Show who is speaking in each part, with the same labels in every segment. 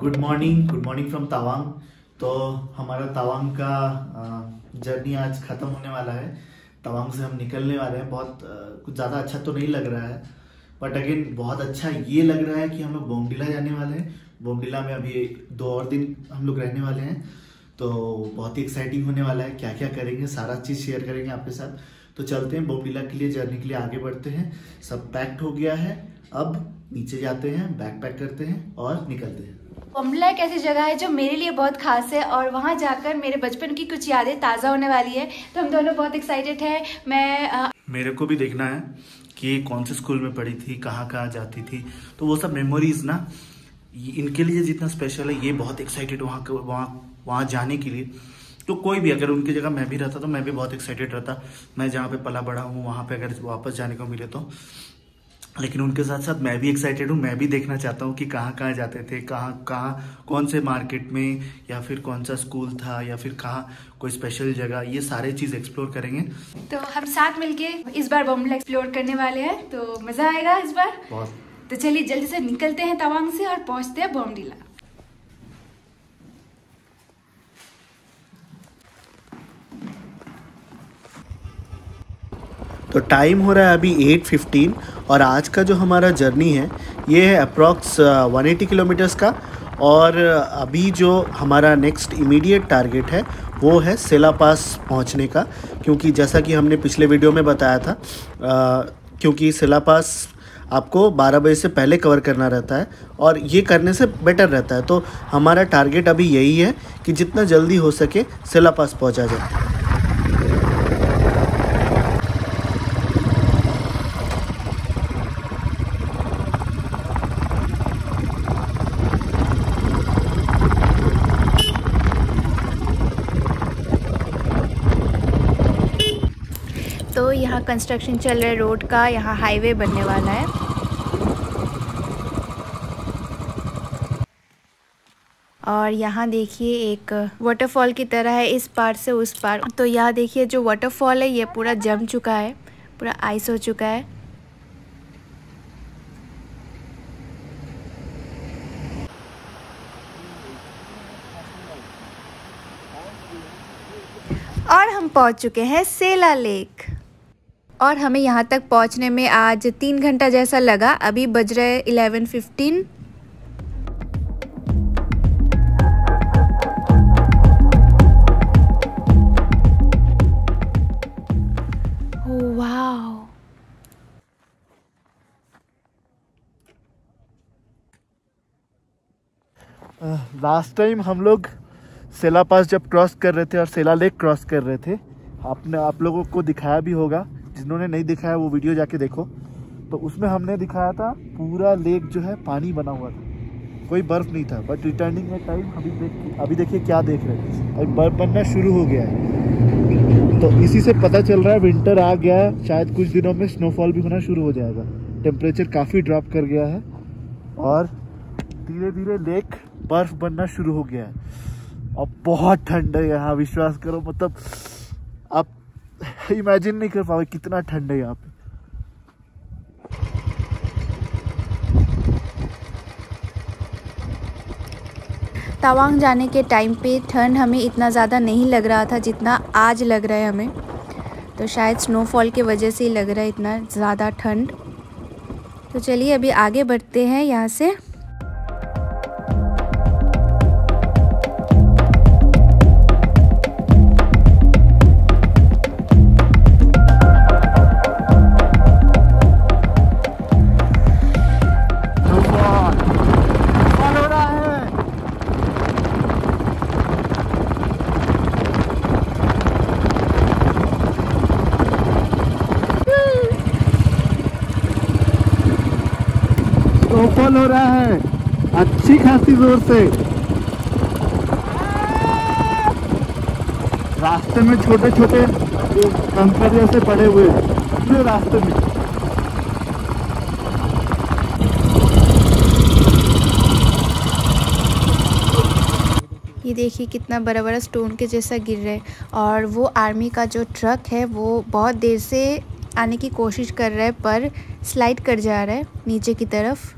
Speaker 1: Good morning good morning from Tawang तो हमारा तवांग का जर्नी आज खत्म होने वाला है। तवांग से हम निकलने वाले हैं। बहुत कुछ ज़्यादा अच्छा तो नहीं लग रहा है। बट अगेन बहुत अच्छा ये लग रहा है कि हम लोग बोमडिला जाने वाले हैं। बोमडिला में अभी दो और दिन हम लोग रहने वाले हैं। तो बहुत ही एक्साइटिंग होने वाला है। क्या क्या करेंगे? सारा चीज़ शेयर करेंगे आपके साथ। तो चलते हैं बोमडिला के लिए जर्नी के लिए आगे बढ़ते हैं। सब पैक्ड हो गया है। अब नीचे जाते हैं बैग पैक करते हैं और निकलते हैं।
Speaker 2: पमला एक ऐसी जगह है जो मेरे लिए बहुत खास है और वहाँ जाकर मेरे बचपन की कुछ यादें ताज़ा होने वाली है। तो हम दोनों बहुत एक्साइटेड हैं। मैं अ,
Speaker 1: मेरे को भी देखना है कि कौन से स्कूल में पढ़ी थी कहाँ कहाँ जाती थी। तो वो सब मेमोरीज ना इनके लिए जितना स्पेशल है ये बहुत एक्साइटेड वहाँ वहाँ वहाँ जाने के लिए। तो कोई भी अगर उनकी जगह मैं भी रहता तो मैं भी बहुत एक्साइटेड रहता। मैं जहाँ पे पला बड़ा हूँ वहाँ पे अगर वापस जाने को मिले तो। लेकिन उनके साथ साथ मैं भी एक्साइटेड हूँ मैं भी देखना चाहता हूँ कि कहाँ कहाँ जाते थे कहाँ कहाँ कौन से मार्केट में या फिर कौन सा स्कूल था या फिर कहाँ कोई स्पेशल जगह ये सारे चीज़ एक्सप्लोर करेंगे।
Speaker 2: तो हम साथ मिलके इस बार बमला एक्सप्लोर करने वाले हैं तो मज़ा आएगा इस बार।
Speaker 1: बहुत।
Speaker 2: तो चलिए जल्दी से निकलते हैं तवांग से और पहुँचते हैं बोमडीला
Speaker 1: तो टाइम हो रहा है अभी 8:15 और आज का जो हमारा जर्नी है ये है अप्रॉक्स 180 किलोमीटर्स का और अभी जो हमारा नेक्स्ट इमीडिएट टारगेट है वो है सेला पास पहुँचने का। क्योंकि जैसा कि हमने पिछले वीडियो में बताया था अ, क्योंकि सेला पास आपको 12 बजे से पहले कवर करना रहता है और ये करने से बेटर रहता है। तो हमारा टारगेट अभी यही है कि जितना जल्दी हो सके सेला पास पहुँचा जाए।
Speaker 2: तो यहाँ कंस्ट्रक्शन चल रहा है रोड का, यहाँ हाईवे बनने वाला है। और यहाँ देखिए एक वाटरफॉल की तरह है, इस पार से उस पार। तो यहाँ देखिए जो वाटरफॉल है, ये पूरा जम चुका है, पूरा आइस हो चुका है। और हम पहुँच चुके हैं सेला लेक। और हमें यहाँ तक पहुँचने में आज तीन घंटा जैसा लगा। अभी बज रहे इलेवन फिफ्टीन वाह
Speaker 1: लास्ट टाइम हम लोग सेला पास जब क्रॉस कर रहे थे और सेला लेक क्रॉस कर रहे थे आपने आप लोगों को दिखाया भी होगा। जिन्होंने नहीं दिखाया वो वीडियो जाके देखो। तो उसमें हमने दिखाया था, पूरा लेक जो है पानी बना हुआ था। कोई बर्फ़ नहीं था बट रिटर्निंग में टाइम अभी देख, अभी देखिए क्या देख रहे हैं। अभी बर्फ़ बनना शुरू हो गया है। तो इसी से पता चल रहा है विंटर आ गया है, शायद कुछ दिनों में स्नोफॉल भी होना शुरू हो जाएगा। टेम्परेचर काफ़ी ड्रॉप कर गया है और धीरे धीरे लेक बर्फ़ बनना शुरू हो गया है। अब बहुत ठंड है यहाँ, विश्वास करो मतलब आप इमेजिन नहीं कर पाओगे कितना ठंड है यहाँ पे।
Speaker 2: तवांग जाने के टाइम पे ठंड हमें इतना ज़्यादा नहीं लग रहा था जितना आज लग रहा है हमें। तो शायद स्नोफॉल की वजह से ही लग रहा है इतना ज़्यादा ठंड। तो चलिए अभी आगे बढ़ते हैं यहाँ से।
Speaker 1: स्नोफॉल हो रहा है। अच्छी खासी ज़ोर से। रास्ते में छोटे छोटे कंकर जैसे पड़े हुए पूरे रास्ते में।
Speaker 2: ये देखिए कितना बड़ा बड़ा स्टोन के जैसा गिर रहा है। और वो आर्मी का जो ट्रक है, वो बहुत देर से आने की कोशिश कर रहा है, पर स्लाइड कर जा रहा है नीचे की तरफ़।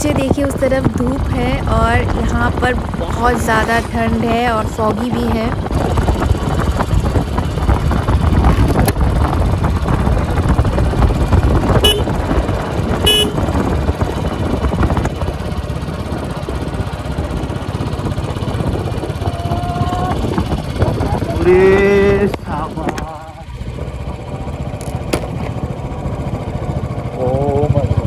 Speaker 2: नीचे देखिए उस तरफ़ धूप है और यहाँ पर बहुत ज़्यादा ठंड है और फॉगी भी है
Speaker 1: पूरे सामान ओ माय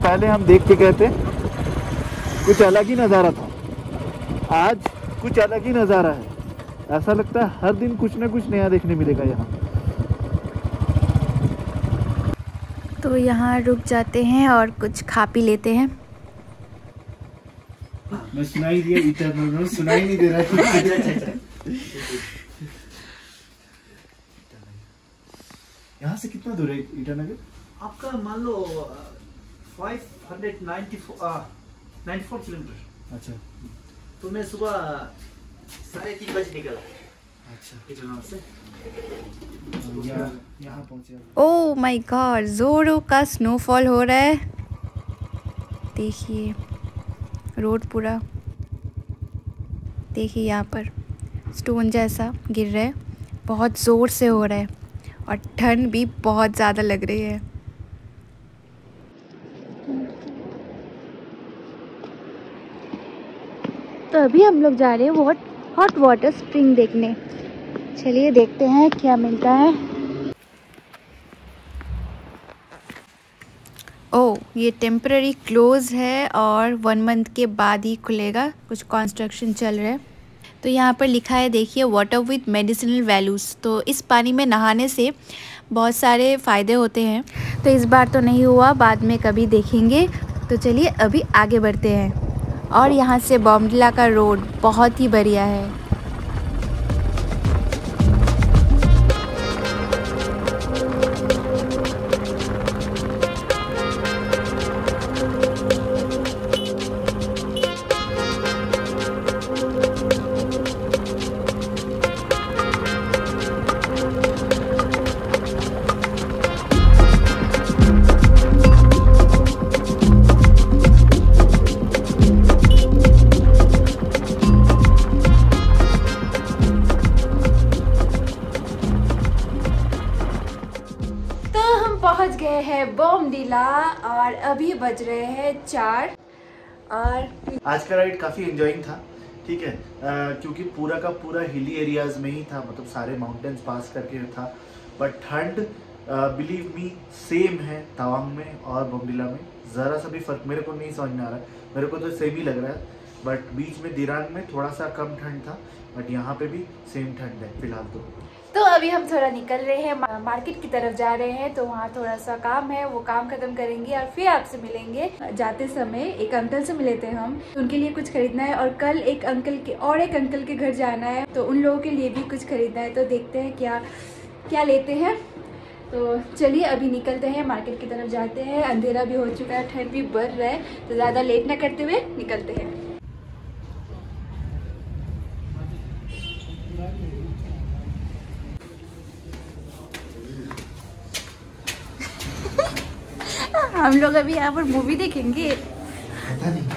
Speaker 1: गॉड पहले हम देख के गए थे कुछ अलग ही नज़ारा था। आज कुछ अलग ही नज़ारा है। ऐसा लगता है हर दिन कुछ ना कुछ नया देखने मिलेगा यहाँ।
Speaker 2: तो यहाँ रुक जाते हैं और कुछ खा पी लेते हैं।
Speaker 1: मैं सुनाई दिया इटरनल सुनाई नहीं दे रहा यहाँ से कितना दूर है ईटानगर
Speaker 3: आपका मान लो five hundred ninety four kilometre
Speaker 1: अच्छा।
Speaker 3: तो मैं सुबह साढ़े तीन बजे निकला
Speaker 1: अच्छा।
Speaker 3: इटरनल से।
Speaker 1: यहाँ यहाँ पहुँचे
Speaker 2: ओह माय गॉड जोरों का स्नोफॉल हो रहा है। देखिए रोड पूरा। देखिए यहाँ पर स्टोन जैसा गिर रहा है। बहुत ज़ोर से हो रहा है। और ठंड भी बहुत ज़्यादा लग रही है। तो अभी हम लोग जा रहे हैं वॉट हॉट वाटर स्प्रिंग देखने। चलिए देखते हैं क्या मिलता है। ओ ये टेम्प्ररी क्लोज है और वन मंथ के बाद ही खुलेगा। कुछ कंस्ट्रक्शन चल रहा है। तो यहाँ पर लिखा है देखिए वाटर विद मेडिसिनल वैल्यूज़ तो इस पानी में नहाने से बहुत सारे फ़ायदे होते हैं। तो इस बार तो नहीं हुआ बाद में कभी देखेंगे। तो चलिए अभी आगे बढ़ते हैं। और यहाँ से बॉम्बला का रोड बहुत ही बढ़िया है। बज रहे हैं चार। और
Speaker 1: आज का राइड काफ़ी इंजॉइंग था ठीक है? अ, क्योंकि पूरा का पूरा हिली एरियाज़ में ही था मतलब सारे माउंटेन्स पास करके था। बट ठंड बिलीव मी सेम है तवांग में और बोमडिला में। ज़रा सा भी फ़र्क मेरे को नहीं समझ में आ रहा। मेरे को तो सेम ही लग रहा है। बट बीच में दिरांग में थोड़ा सा कम ठंड था बट यहाँ पे भी सेम ठंड है फ़िलहाल तो।
Speaker 2: तो अभी हम थोड़ा निकल रहे हैं मार्केट की तरफ़ जा रहे हैं तो वहाँ थोड़ा सा काम है, वो काम खत्म करेंगे और फिर आपसे मिलेंगे। जाते समय एक अंकल से मिले थे हम, उनके लिए कुछ खरीदना है और कल एक अंकल के, और एक अंकल के घर जाना है तो उन लोगों के लिए भी कुछ खरीदना है तो देखते हैं क्या क्या लेते हैं। तो चलिए अभी निकलते हैं, मार्केट की तरफ़ जाते हैं, अंधेरा भी हो चुका है, ठंड भी बढ़ रहा है तो ज़्यादा लेट ना करते हुए निकलते हैं। हम लोग अभी यहाँ पर मूवी देखेंगे।
Speaker 1: पता नहीं।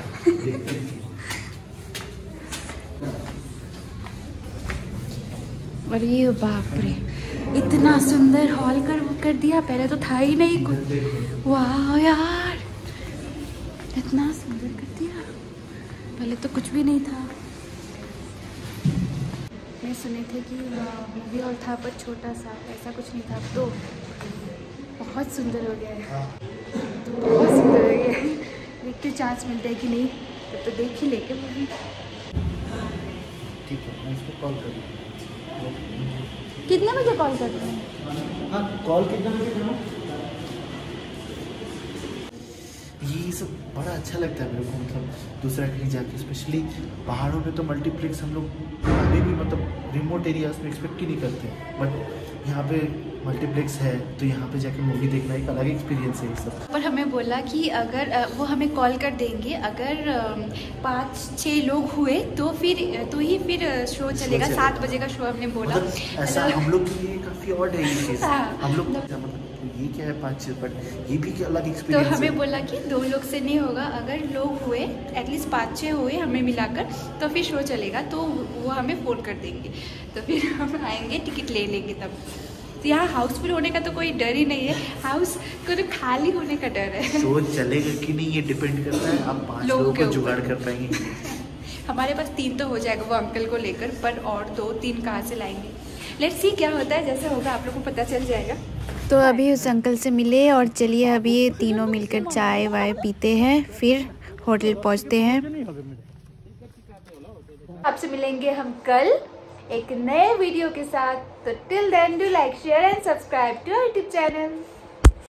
Speaker 2: अरे बाप रे इतना सुंदर हॉल कर कर दिया। पहले तो था ही नहीं कुछ। वाह यार इतना सुंदर कर दिया। पहले तो कुछ भी नहीं था। मैं सुने थे कि मूवी हॉल था पर छोटा सा ऐसा कुछ नहीं था। अब तो बहुत सुंदर हो गया है। चांस मिलता है कि नहीं तब तो देख ही लेंगे मूवी
Speaker 1: ठीक है मैं इसको कॉल करूँ
Speaker 2: कितने बजे कॉल करते हैं?
Speaker 1: हाँ कॉल कितना बजे ये सब बड़ा अच्छा लगता है मेरे को मतलब दूसरा कहीं जाके स्पेशली पहाड़ों में तो मल्टीप्लेक्स हम लोग अभी भी मतलब रिमोट एरियाज़ में एक्सपेक्ट ही नहीं करते। बट यहाँ पे मल्टीप्लेक्स है तो यहाँ पे जाके मूवी देखना एक अलग एक्सपीरियंस है सब।
Speaker 2: पर हमें बोला कि अगर वो हमें कॉल कर देंगे अगर पाँच छः लोग हुए तो फिर तो ही फिर शो चलेगा। सात बजे का शो हमने बोला।
Speaker 1: मतलब ऐसा
Speaker 2: मतलब-
Speaker 1: हम लोग के लिए काफ़ी ऑड है ये चीज़
Speaker 2: हाँ,
Speaker 1: हम लोग क्या मतलब ये क्या है पाँच छः बट ये भी क्या अलग
Speaker 2: तो
Speaker 1: एक्सपीरियंस
Speaker 2: हमें बोला कि दो लोग से नहीं होगा। अगर लोग हुए एटलीस्ट पाँच छः हुए हमें मिलाकर तो फिर शो चलेगा। तो वो हमें फ़ोन कर देंगे। तो फिर हम आएँगे टिकट ले लेंगे तब। तो यहाँ हाउसफुल होने का तो कोई डर ही नहीं है। हाउस को तो खाली होने का डर है।
Speaker 1: शो चलेगा कि नहीं ये डिपेंड करता है। आप पाँच
Speaker 2: लोगों
Speaker 1: लोगों
Speaker 2: को
Speaker 1: जुगाड़ कर पाएँगे।
Speaker 2: हमारे पास तीन तो हो जाएगा वो अंकल को लेकर पर और दो तीन कहाँ से लाएँगे? लेट्स सी क्या होता है। जैसा होगा आप लोग को पता चल जाएगा। तो अभी उस अंकल से मिले और चलिए अभी ये तीनों मिलकर चाय वाय पीते हैं फिर होटल पहुँचते हैं। आपसे मिलेंगे हम कल एक नए वीडियो के साथ। So till then do like, share and subscribe to our YouTube channel.